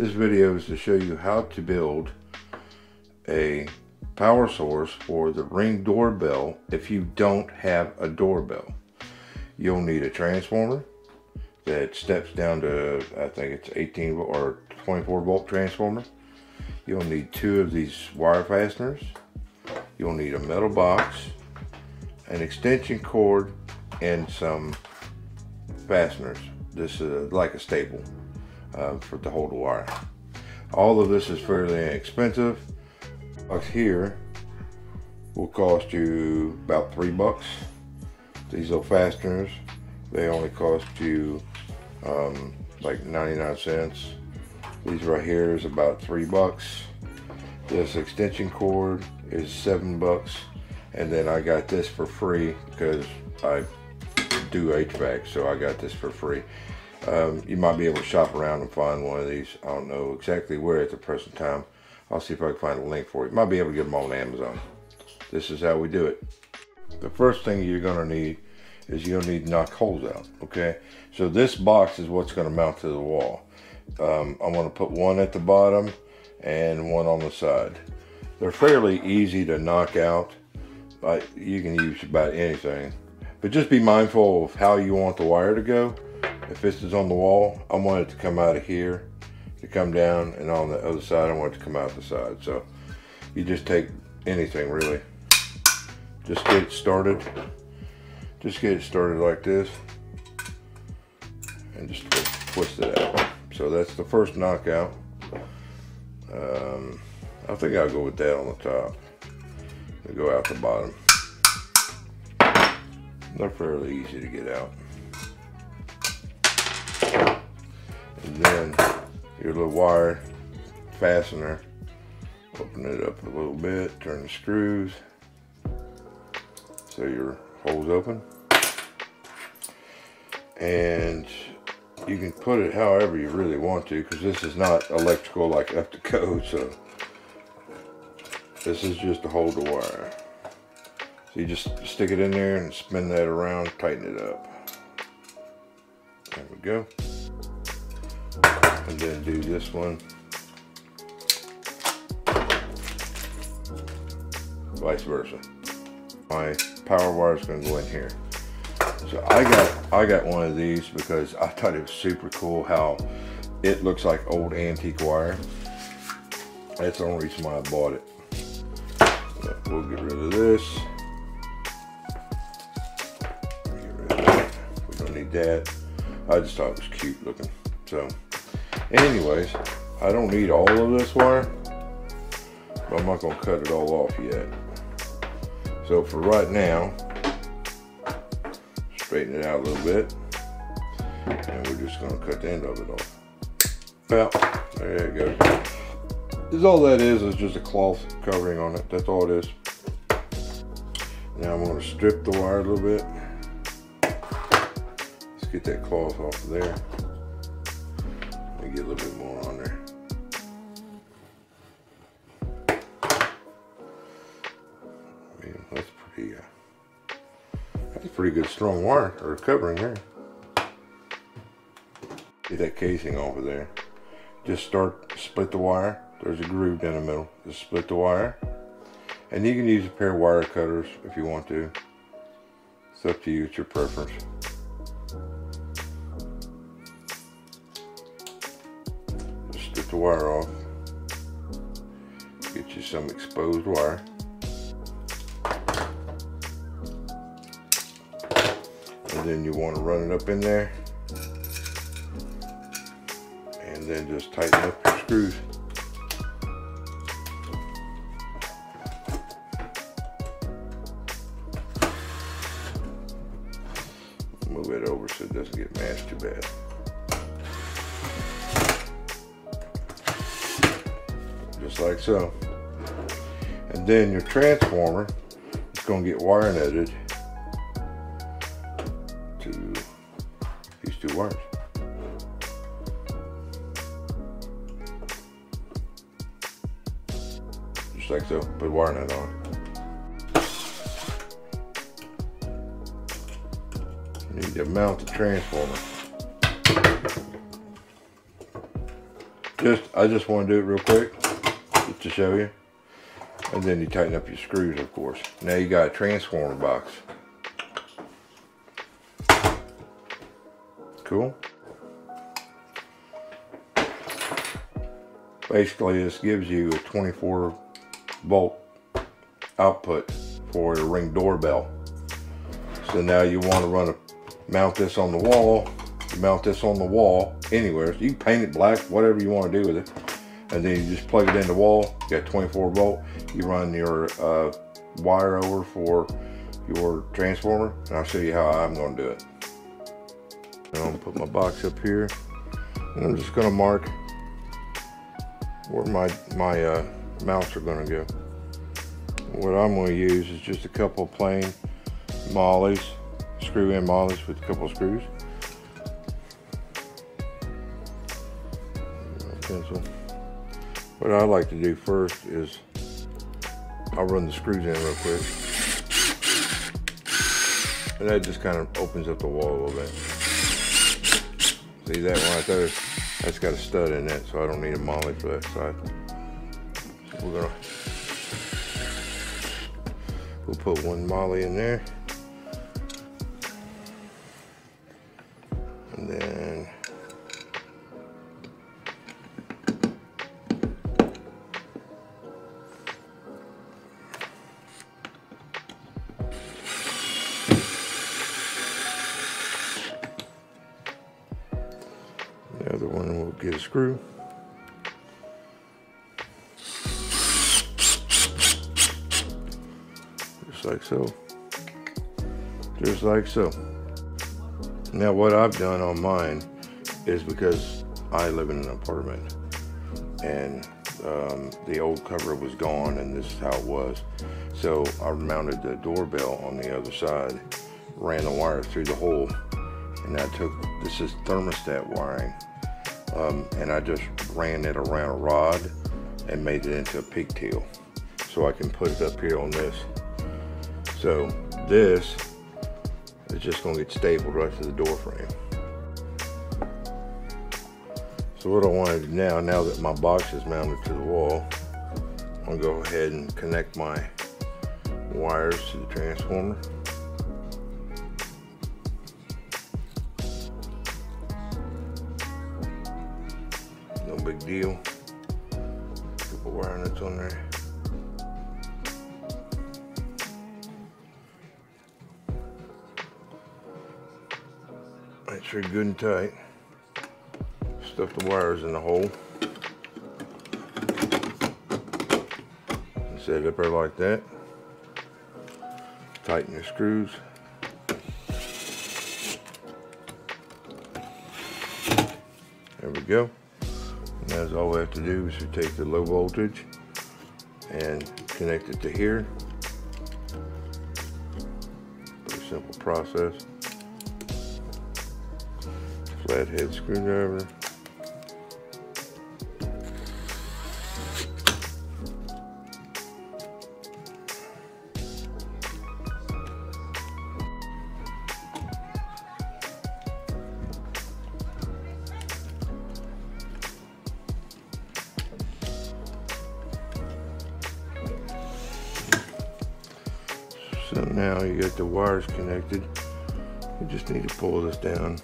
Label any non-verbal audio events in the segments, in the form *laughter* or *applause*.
This video is to show you how to build a power source for the ring doorbell if you don't have a doorbell. You'll need a transformer that steps down to, I think it's 18 or 24 volt transformer. You'll need two of these wire fasteners. You'll need a metal box, an extension cord, and some fasteners. This is like a staple uh, for to hold the wire. All of this is fairly inexpensive. Box here will cost you about three bucks. These little fasteners, they only cost you um, like 99 cents. These right here is about three bucks. This extension cord is seven bucks. And then I got this for free because I do HVAC, so I got this for free. Um, you might be able to shop around and find one of these. I don't know exactly where at the present time. I'll see if I can find a link for it. You might be able to get them on Amazon. This is how we do it. The first thing you're gonna need is you'll need to knock holes out, okay? So this box is what's gonna mount to the wall. Um, I'm gonna put one at the bottom and one on the side. They're fairly easy to knock out. But you can use about anything. But just be mindful of how you want the wire to go. If this is on the wall, I want it to come out of here, to come down, and on the other side, I want it to come out the side. So you just take anything really. Just get it started. Just get it started like this. And just twist it out. So that's the first knockout. Um, I think I'll go with that on the top. And go out the bottom. They're fairly easy to get out. And then your little wire fastener, open it up a little bit, turn the screws. So your hole's open. And you can put it however you really want to because this is not electrical like up to code so this is just to hold the wire. So you just stick it in there and spin that around tighten it up. There we go and then do this one vice versa my power wire is going to go in here so I got I got one of these because I thought it was super cool how it looks like old antique wire. That's the only reason why I bought it. But we'll get rid of this. We don't need that. I just thought it was cute looking. So anyways, I don't need all of this wire. But I'm not gonna cut it all off yet. So for right now, straighten it out a little bit. And we're just gonna cut the end of it off. Well, there you go. Is all that is is just a cloth covering on it. That's all it is. Now I'm gonna strip the wire a little bit. Let's get that cloth off of there. Let get a little bit more on there. Man, that's pretty uh, that's pretty good strong wire or covering there. Get that casing over there. Just start, split the wire. There's a groove down the middle. Just split the wire. And you can use a pair of wire cutters if you want to. It's up to you, it's your preference. The wire off. Get you some exposed wire. and then you want to run it up in there and then just tighten up your screws move it over so it doesn't get mashed too bad like so and then your transformer is going to get wire netted to these two wires. Just like so, put wire net on. You need to mount the transformer. just I just want to do it real quick, to show you. And then you tighten up your screws, of course. Now you got a transformer box. Cool. Basically, this gives you a 24 volt output for your ring doorbell. So now you want to run a, mount this on the wall, mount this on the wall anywhere. You paint it black, whatever you want to do with it. And then you just plug it in the wall, you got 24 volt. You run your uh, wire over for your transformer, and I'll show you how I'm going to do it. I'm going to put my box up here, and I'm just going to mark where my, my uh, mounts are going to go. What I'm going to use is just a couple of plain mollies, screw in mollies with a couple screws. Pencil. What I like to do first is I'll run the screws in real quick. And that just kind of opens up the wall a little bit. See that one right there? That's got a stud in it, so I don't need a molly for that side. So we're gonna we'll put one molly in there. And then Other one will get a screw. Just like so. Just like so. Now what I've done on mine is because I live in an apartment and um, the old cover was gone and this is how it was. So I mounted the doorbell on the other side, ran the wire through the hole and I took, this is thermostat wiring um, and I just ran it around a rod and made it into a pigtail so I can put it up here on this. So this is just gonna get stapled right to the door frame. So what I want to do now, now that my box is mounted to the wall, I'm gonna go ahead and connect my wires to the transformer. Deal. Couple wire nuts on there. Make sure good and tight. Stuff the wires in the hole. Set it up there like that. Tighten the screws. There we go. That's all we have to do is to take the low voltage and connect it to here. Pretty simple process. Flathead screwdriver. Now you got the wires connected. You just need to pull this down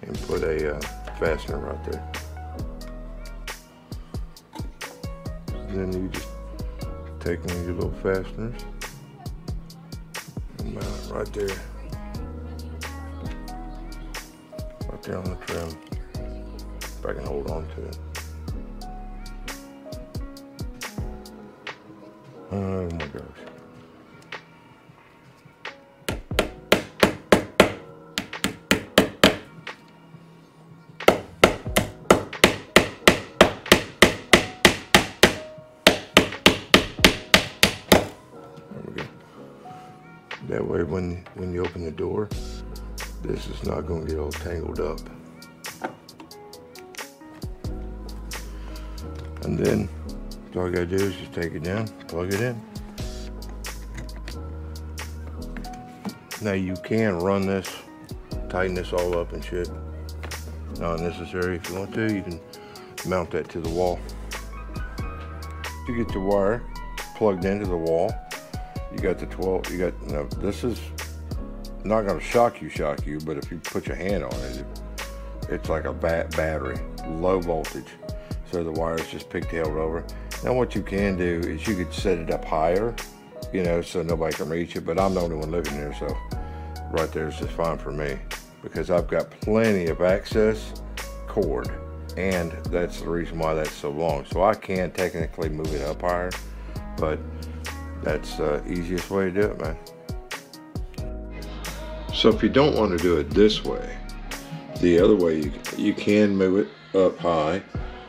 and put a uh, fastener right there. Then you just take one of your little fasteners and mount it right there. Right there on the trim. If I can hold on to it. Oh my gosh. That way when, when you open the door, this is not gonna get all tangled up. And then, all I gotta do is just take it down, plug it in. Now you can run this, tighten this all up and shit. Not necessary. If you want to, you can mount that to the wall. You get your wire plugged into the wall. You got the 12, you got, now this is not gonna shock you, shock you, but if you put your hand on it, it it's like a bat battery, low voltage. So the wire's just pigtailed over. Now what you can do is you could set it up higher, you know, so nobody can reach it, but I'm the only one living here, so right there is just fine for me because I've got plenty of access cord and that's the reason why that's so long. So I can technically move it up higher, but that's the easiest way to do it, man. So if you don't want to do it this way, the other way you, you can move it up high,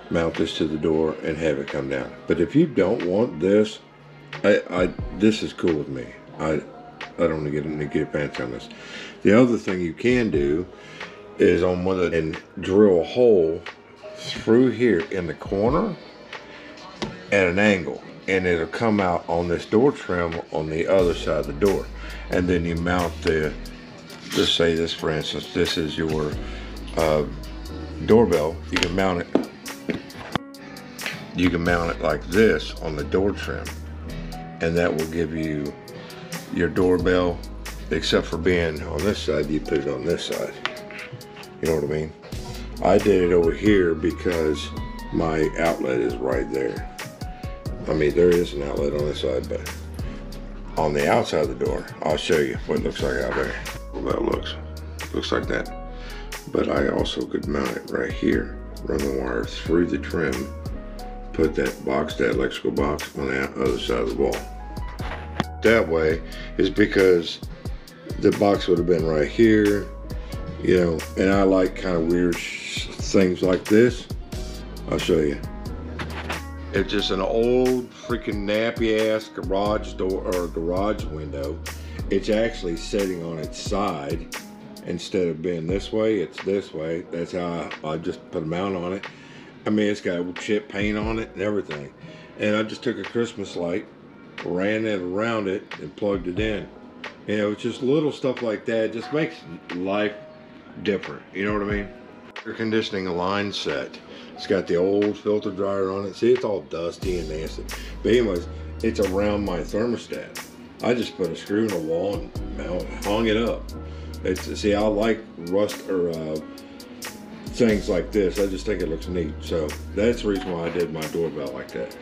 mount this to the door and have it come down. But if you don't want this, I, I this is cool with me. I I don't get to get into get pants on this. The other thing you can do is on one of the, and drill a hole through here in the corner at an angle and it'll come out on this door trim on the other side of the door. And then you mount the let's say this for instance this is your uh, doorbell. You can mount it. You can mount it like this on the door trim. And that will give you your doorbell except for being on this side you put it on this side. You know what I mean? I did it over here because my outlet is right there I mean there is an outlet on this side but on the outside of the door I'll show you what it looks like out there. Well that looks looks like that. But I also could mount it right here run the wire through the trim put that box that electrical box on the other side of the wall. That way is because the box would have been right here you know and I like kind of weird things like this. I'll show you it's just an old freaking nappy ass garage door or garage window. It's actually sitting on its side instead of being this way it's this way. That's how I, I just put a mount on it. I mean it's got chip paint on it and everything. And I just took a Christmas light ran it around it and plugged it in. You know it's just little stuff like that just makes life different. You know what I mean air conditioning line set it's got the old filter dryer on it see it's all dusty and nasty but anyways it's around my thermostat I just put a screw in the wall and hung it up it's see, I like rust or uh, things like this. I just think it looks neat. So that's the reason why I did my doorbell like that.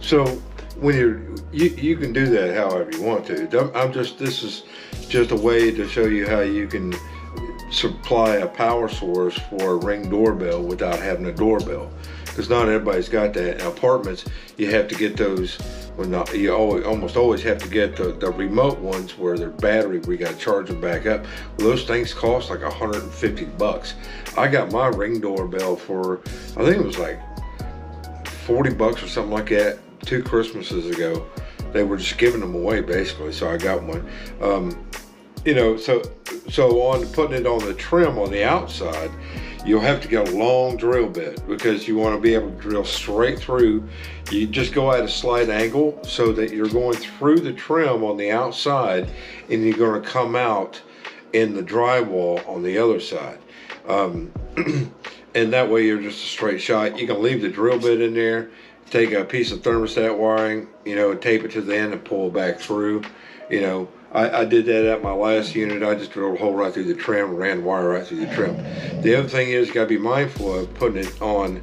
So when you're, you, you can do that however you want to. I'm just, this is just a way to show you how you can supply a power source for a ring doorbell without having a doorbell. Because not everybody's got that. In apartments, you have to get those well, not, you always, almost always have to get the, the remote ones where they're battery, we got to charge them back up. Well, those things cost like 150 bucks. I got my ring doorbell for, I think it was like 40 bucks or something like that two Christmases ago. They were just giving them away basically, so I got one. Um, you know, so so on putting it on the trim on the outside, you'll have to get a long drill bit because you want to be able to drill straight through. You just go at a slight angle so that you're going through the trim on the outside and you're going to come out in the drywall on the other side. Um, *clears throat* and that way you're just a straight shot. You can leave the drill bit in there, take a piece of thermostat wiring, you know, tape it to the end and pull back through, you know, I, I, did that at my last unit. I just drilled a hole right through the trim, ran wire right through the trim. The other thing is, you gotta be mindful of putting it on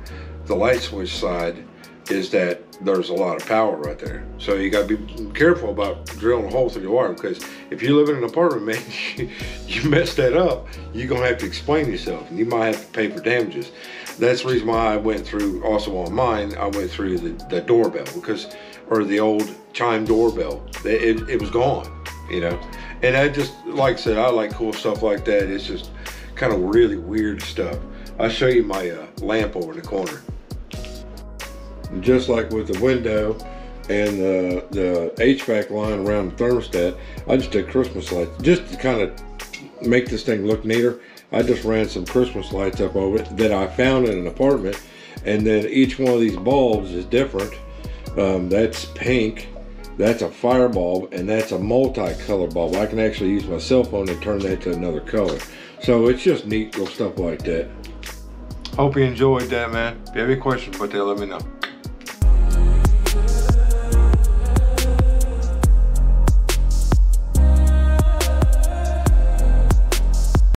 the light switch side is that there's a lot of power right there. So you gotta be careful about drilling a hole through the wire because if you live in an apartment, *laughs* man, you, mess that up, you're gonna have to explain yourself and you might have to pay for damages. That's the reason why I went through, also on mine, I went through the, the doorbell because, or the old chime doorbell, it, it was gone you know. And I just, like I said, I like cool stuff like that. It's just kind of really weird stuff. I'll show you my uh, lamp over in the corner. Just like with the window and the, the HVAC line around the thermostat, I just did Christmas lights just to kind of make this thing look neater. I just ran some Christmas lights up over it that I found in an apartment. And then each one of these bulbs is different. Um, that's pink that's a fire bulb and that's a multi-color bulb. I can actually use my cell phone to turn that to another color. So it's just neat little stuff like that. Hope you enjoyed that, man. If you have any questions about that, let me know.